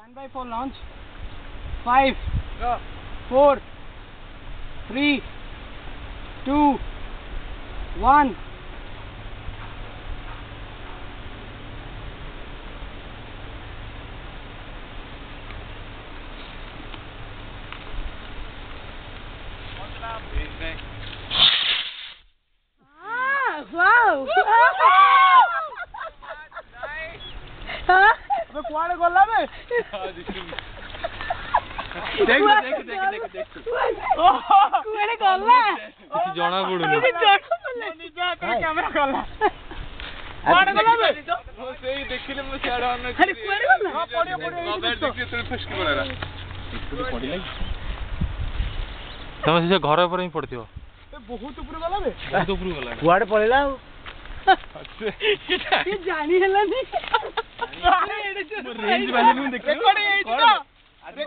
Stand by for launch. Five, four, three, two, one. Ah, wow! अबे कुआड़े गला बे देख देख देख देख देख କୁଆଡେ ଗଲା କିଛି ଜଣା ପଡୁନି କିଛି ଜଣା ପଡୁନି। ନିଜେ ହାତରେ କ୍ୟାମେରା ଗଲା କୁଆଡେ ଗଲା ବେ ମୁଁ ସେଇ ଦେଖିଲି ମୁଁ ସିଆଡେ ଅନେକ ଆରେ କୁଆଡେ ଗଲା? ହଁ, ପଡିବ, ପଡିବ, ଏଇଠି ମୋବାଇଲ ଦେଖ। ଦେଖି ଏତେବେଳେ ଫସ୍କି ପଳେଇଲା ତମେ ସେ ଘର ଉପରେ ହିଁ ପଡିଥିବ ଏ ବହୁତ ଉପରୁ ଗଲା ବେ ବହୁତ ଉପରକୁ ଗଲା କୁଆଡେ ପଳେଇଲା ଆଉ ସିଏ ଜାଣି ହେଲାନି రేంజ్ వెళ్ళి ఉంది అదే